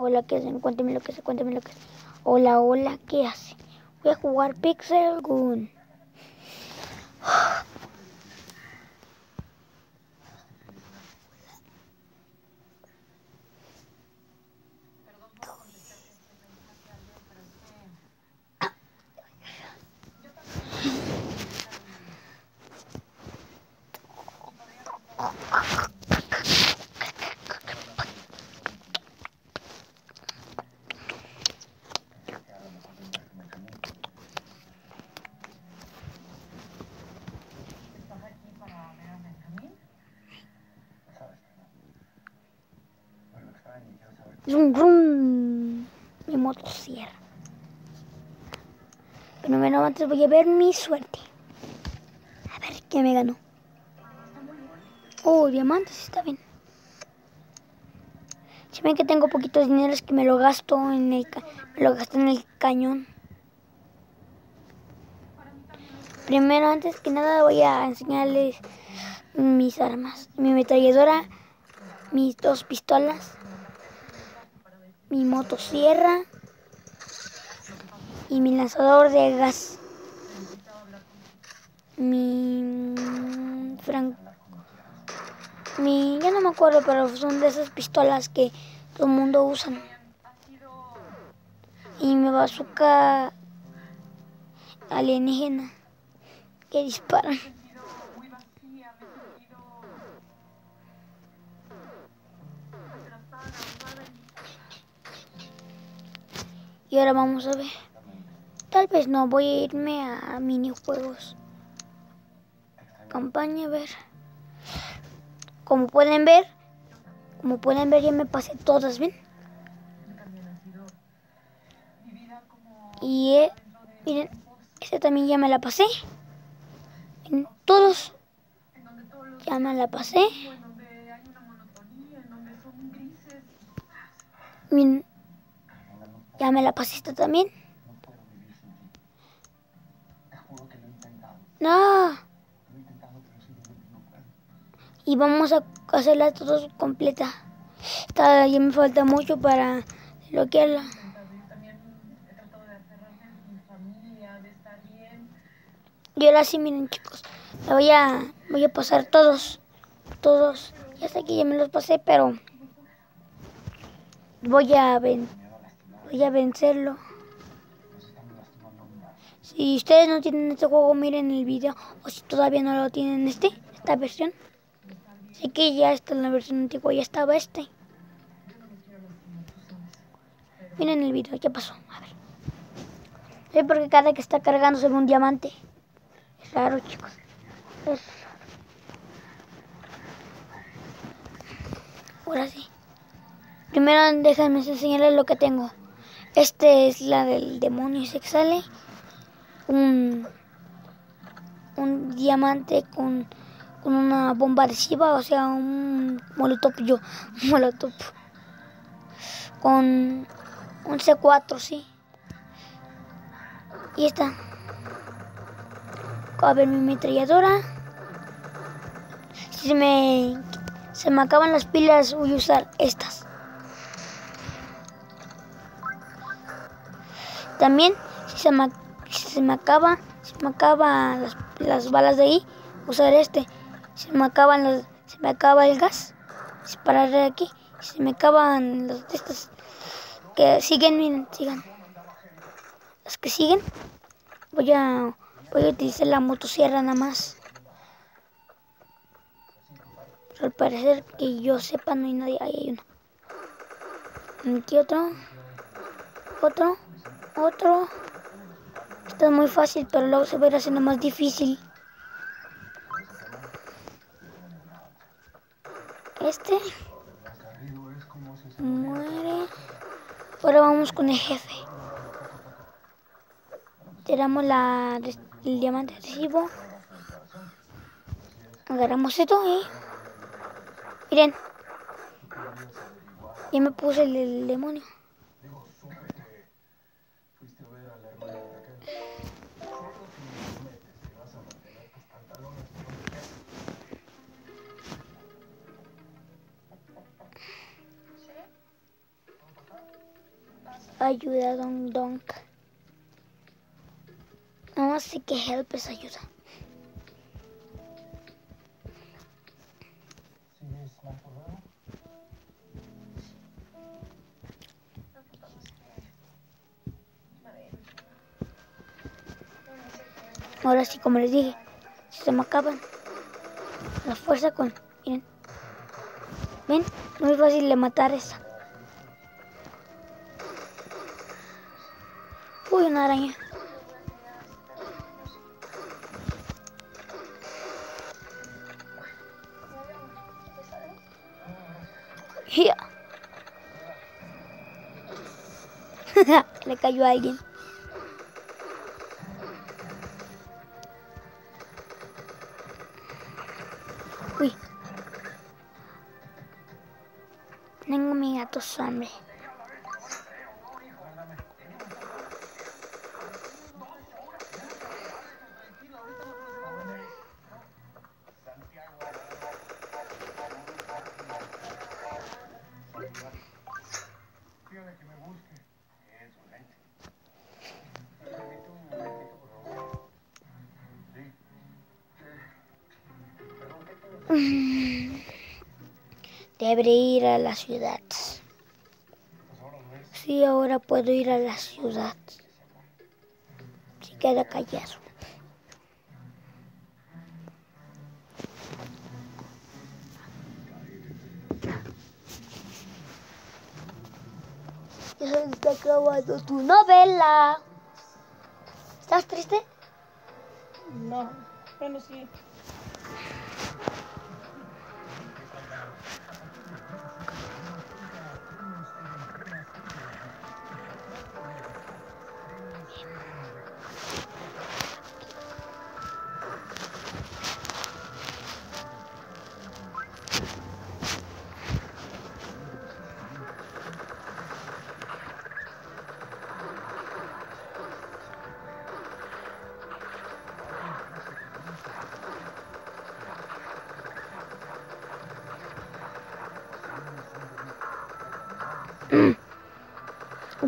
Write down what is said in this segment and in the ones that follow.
Hola, ¿qué hacen? Cuénteme lo que hace, cuénteme lo que hace. Hola, hola, ¿qué hace? Voy a jugar Pixel Gun. Rum, rum. Mi motosierra. Pero bueno, antes voy a ver mi suerte. A ver qué me ganó. Oh, diamantes, está bien. Si ven que tengo poquitos dinero es que me lo gasto en el me lo gasto en el cañón. Primero, antes que nada, voy a enseñarles mis armas. Mi metralladora, mis dos pistolas mi motosierra y mi lanzador de gas. Mi fran mi ya no me acuerdo, pero son de esas pistolas que todo el mundo usa. Y mi bazooka alienígena que dispara. Y ahora vamos a ver. Tal vez no, voy a irme a minijuegos. Campaña, a ver. Como pueden ver, como pueden ver ya me pasé todas, ¿ven? Y eh, miren, este también ya me la pasé. En todos ya me la pasé. Miren, ¿Ya me la pasaste también? No. Y vamos a hacerla todos completa. ya me falta mucho para bloquearla. Y ahora sí, miren chicos, la voy a, voy a pasar todos, todos. Ya sé que ya me los pasé, pero voy a ver voy a vencerlo. Si ustedes no tienen este juego, miren el video. O si todavía no lo tienen este, esta versión. Sé que ya está en la versión antigua, ya estaba este. Miren el video, ¿qué pasó? A ver. Sé porque cada que está cargando se ve un diamante. Es raro, chicos. Es Ahora sí. Primero déjenme enseñarles lo que tengo. Este es la del demonio se sale un, un diamante con, con una bomba adhesiva, o sea, un molotov yo, un molotov con un C4, sí. Y esta. A ver mi ametralladora. Si se me se me acaban las pilas voy a usar estas. También, si se me, se me acaba, si me acaban las, balas de ahí, usar este. Si me acaban las, se me acaba el gas, disparar de aquí. Si se me acaban los de estas que siguen, miren, sigan. Las que siguen, voy a, voy a utilizar la motosierra nada más. al parecer que yo sepa no hay nadie, ahí hay uno. Aquí otro, otro otro. Esto es muy fácil, pero luego se va a ir haciendo más difícil. Este. Muere. Ahora vamos con el jefe. Tiramos la, el diamante adhesivo. Agarramos esto y... Miren. Ya me puse el demonio. Ayuda, Don Donk. No sé qué help es ayuda. Ahora sí, como les dije, se me acaban la fuerza con... Miren. ¿Ven? Muy fácil de matar esa. Uy, una araña. Le cayó a alguien. Uy. Tengo mi gato hambre. Debería ir a la ciudad. Sí, ahora puedo ir a la ciudad. Si queda callado. Ya se está acabando tu novela. ¿Estás triste? No, bueno, sí.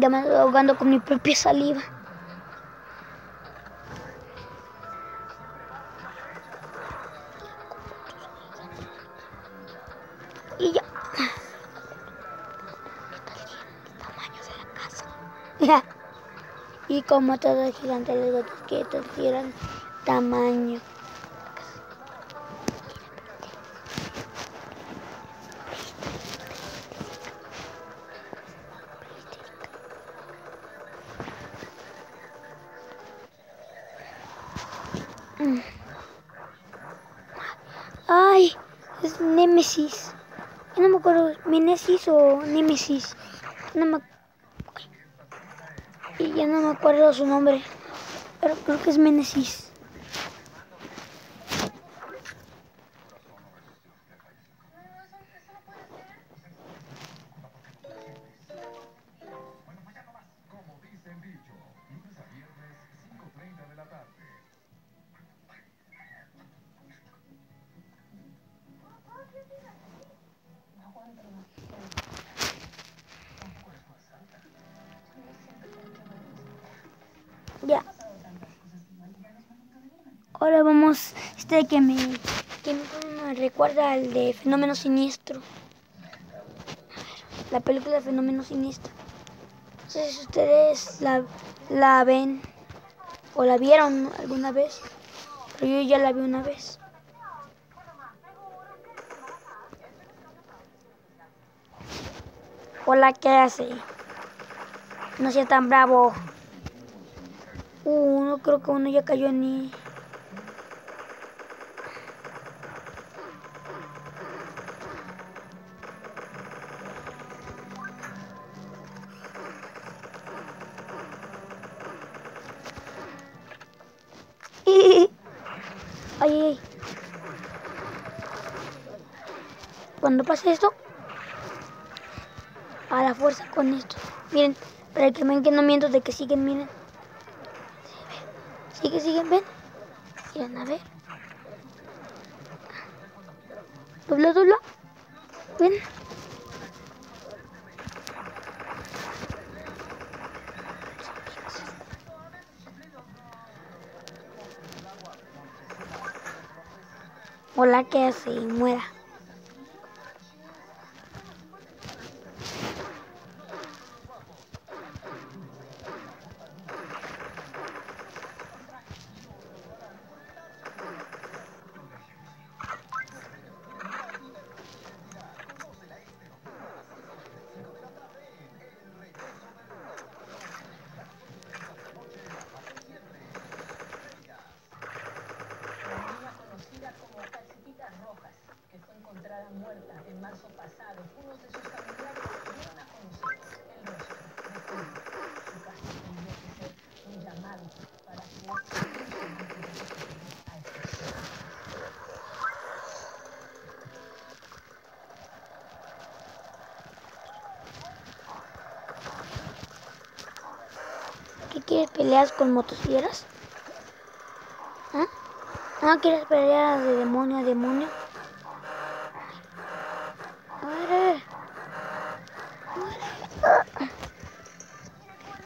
Ya me estoy ahogando con mi propia saliva. Y ya. Tamaño de la casa. y como todo gigante, que todo es gigante tamaño. Ay, es Nemesis. Ya no me acuerdo, Minesis o Nemesis. No me... Y ya no me acuerdo su nombre. Pero creo que es Menesis. Ahora vamos, este que me, que me recuerda al de Fenómeno Siniestro. La película de Fenómeno Siniestro. No sé si ustedes la, la ven o la vieron alguna vez, pero yo ya la vi una vez. Hola, ¿qué hace? No sea tan bravo. Uh, no creo que uno ya cayó ni. cuando pase esto, a la fuerza con esto. Miren, para que ven que no miento de que siguen, miren. Sigue, siguen, ven. Miren, a ver. Dobla, dobla. Ven. Hola, que se muera. Peleas con motosierras? ¿Ah? ¿Ah, quieres pelear de demonio a demonio? Muere. Muere.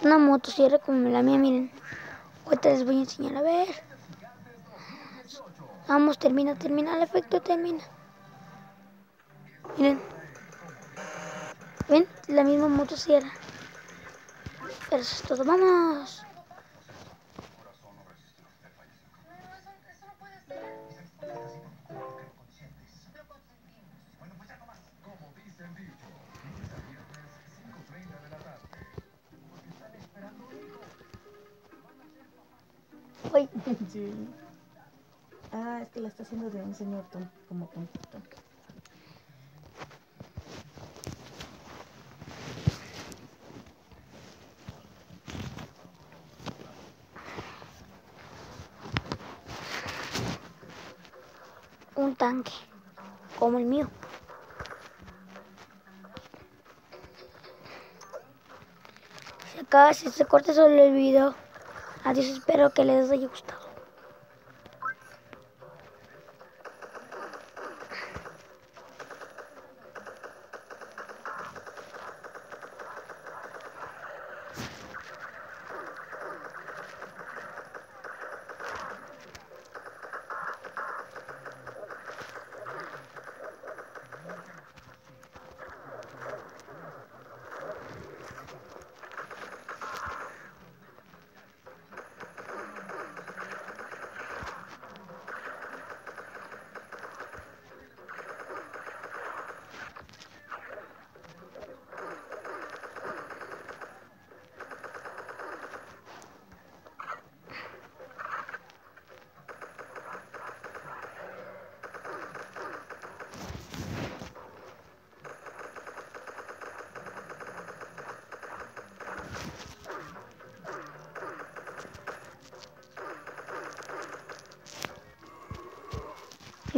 Una motosierra como la mía, miren. Ahorita les voy a enseñar a ver. Vamos, termina, termina, el efecto termina. Miren. ¿Ven? La misma motosierra. Eso es todo. ¡Vamos! Ah, es que la está haciendo de un señor ton- como tontito. un tanque. Como el mío. Se acaba, si se corta solo el video. Adiós, espero que les haya gustado.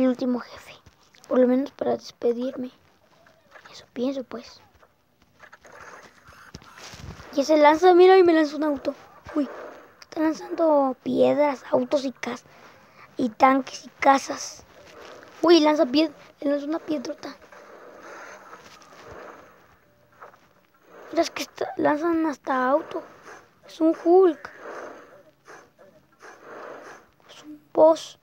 Mi último jefe. Por lo menos para despedirme. Eso pienso, pues. Y se lanza, mira, y me lanza un auto. Uy, está lanzando piedras, autos y casas. Y tanques y casas. Uy, lanza piedra, lanza una piedrota. Mira, es que está- lanzan hasta auto. Es un Hulk. Es un boss.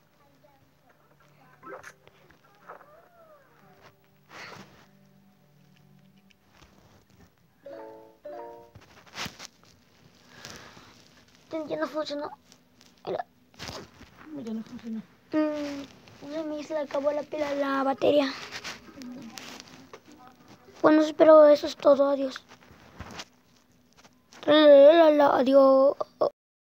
Ya no funcionó. Mira, Ya no funciona. mm, se me se le acabó la pila la batería. Bueno, espero eso es todo. Adiós. Adiós.